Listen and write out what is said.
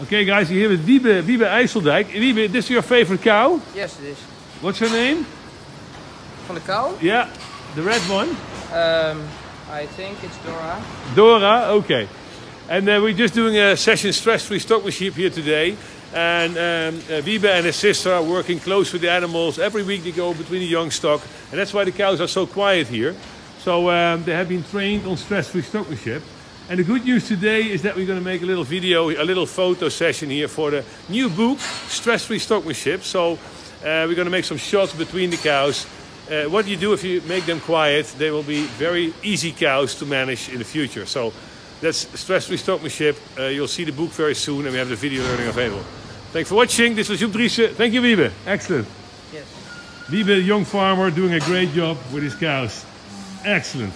Okay, guys, here with Wiebe, Wiebe IJsseldijk. Wiebe, this is your favorite cow? Yes, it is. What's her name? Van the cow? Yeah, the red one. Um, I think it's Dora. Dora, okay. And uh, we're just doing a session stress-free stockmanship here today. And um, uh, Wiebe and his sister are working close with the animals. Every week they go between the young stock. And that's why the cows are so quiet here. So um, they have been trained on stress-free stockmanship. And the good news today is that we're going to make a little video, a little photo session here for the new book, Stress-Free Stockmanship. So uh, we're going to make some shots between the cows. Uh, what you do if you make them quiet, they will be very easy cows to manage in the future. So that's Stress-Free Stockmanship. Uh, you'll see the book very soon and we have the video learning available. Thanks for watching. This was Joep Driessen. Thank you, Wiebe. Excellent. Yes. Wiebe, young farmer, doing a great job with his cows. Excellent.